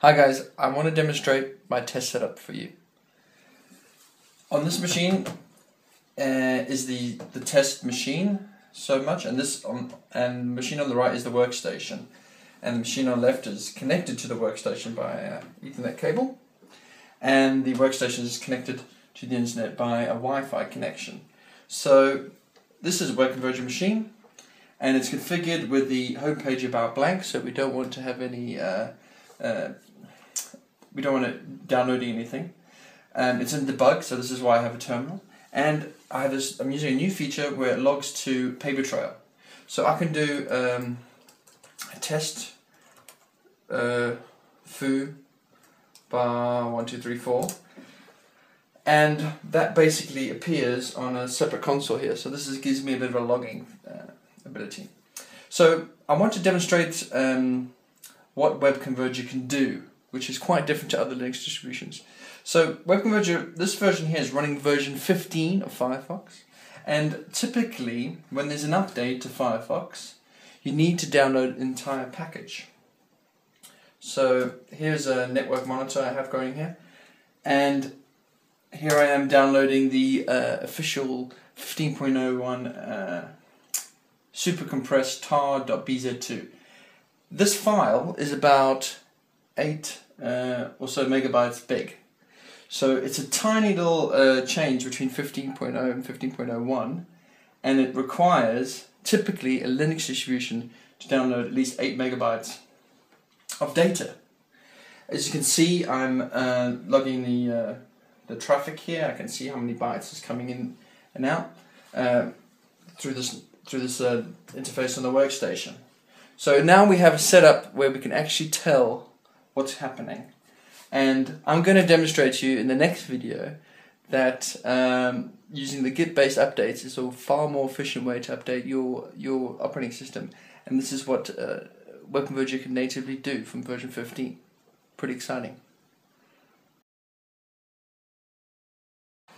Hi guys, I want to demonstrate my test setup for you. On this machine uh, is the, the test machine so much and this on, and machine on the right is the workstation and the machine on the left is connected to the workstation by a ethernet cable and the workstation is connected to the internet by a Wi-Fi connection. So this is a Webconverger machine and it's configured with the home page about blank so we don't want to have any uh, uh, we don't want it downloading anything. Um, it's in debug, so this is why I have a terminal. And I have this, I'm using a new feature where it logs to Papertrail. So I can do um, a test uh, foo bar one two three four, and that basically appears on a separate console here. So this is, gives me a bit of a logging uh, ability. So I want to demonstrate um, what Webconverger can do which is quite different to other Linux distributions. So Webconverger, this version here is running version 15 of Firefox, and typically when there's an update to Firefox, you need to download an entire package. So here's a network monitor I have going here, and here I am downloading the uh, official 15.01 uh, super compressed tar.bz2. This file is about 8 uh, or so megabytes big. So it's a tiny little uh, change between 15.0 and 15.01 and it requires typically a Linux distribution to download at least 8 megabytes of data. As you can see I'm uh, logging the, uh, the traffic here, I can see how many bytes is coming in and out uh, through this, through this uh, interface on the workstation. So now we have a setup where we can actually tell what's happening. And I'm going to demonstrate to you in the next video that um, using the Git-based updates is a far more efficient way to update your your operating system. And this is what uh, can natively do from version 15. Pretty exciting.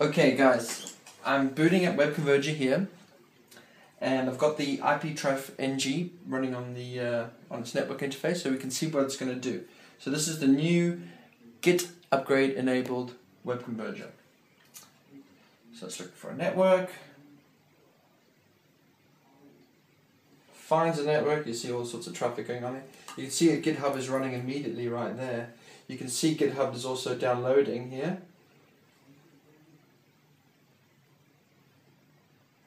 Okay guys, I'm booting up Webconverger here and I've got the iptraf ng running on the uh, on its network interface so we can see what it's going to do. So this is the new Git upgrade enabled Webconverger. So let's look for a network. Finds a network, you see all sorts of traffic going on here. You can see that GitHub is running immediately right there. You can see GitHub is also downloading here.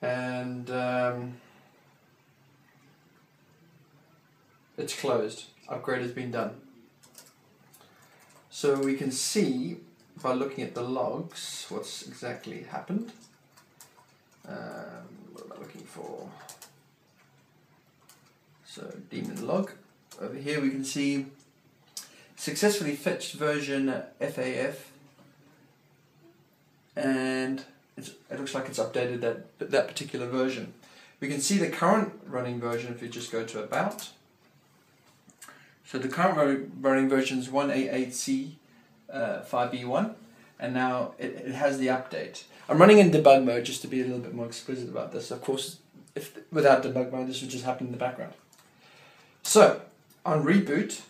And um, it's closed. Upgrade has been done. So we can see by looking at the logs what's exactly happened. Um, what am I looking for? So daemon log. Over here we can see successfully fetched version FAF and it looks like it's updated that, that particular version. We can see the current running version if you just go to about so the current running version is 188C uh, 5B1 and now it, it has the update. I'm running in debug mode just to be a little bit more explicit about this. Of course, if without debug mode, this would just happen in the background. So, on reboot,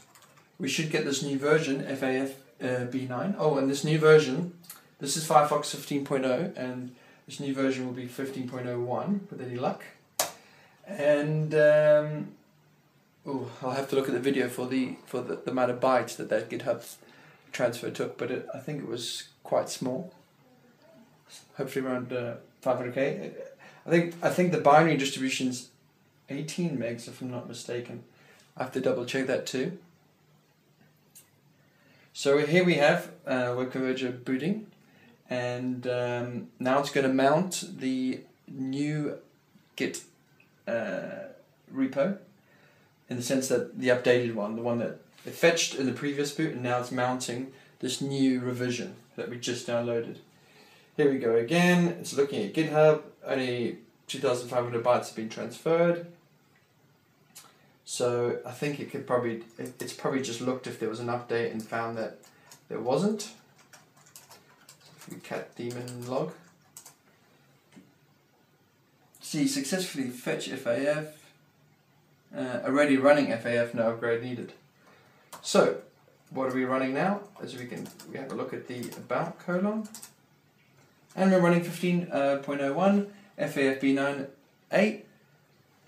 we should get this new version, FAF uh, B9. Oh, and this new version, this is Firefox 15.0, and this new version will be 15.01 with any luck. And um, Oh, I'll have to look at the video for the for the, the amount of bytes that that GitHub transfer took, but it, I think it was quite small. Hopefully around uh, 500k. I think I think the binary distribution's 18 megs, if I'm not mistaken. I have to double check that too. So here we have uh, Webconverger booting, and um, now it's going to mount the new Git uh, repo in the sense that the updated one, the one that it fetched in the previous boot, and now it's mounting this new revision that we just downloaded. Here we go again. It's looking at GitHub. Only 2,500 bytes have been transferred. So I think it could probably, it's probably just looked if there was an update and found that there wasn't. Cat daemon log. See, successfully fetch FAF, uh, already running FAF, no upgrade needed. So, what are we running now? As we can, we have a look at the about colon. And we're running 15.01 FAFB98.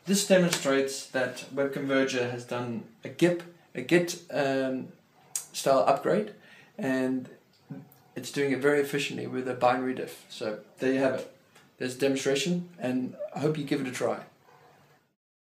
This demonstrates that Webconverger has done a GIP, a Git um, style upgrade, and it's doing it very efficiently with a binary diff. So there you have it. There's a demonstration, and I hope you give it a try.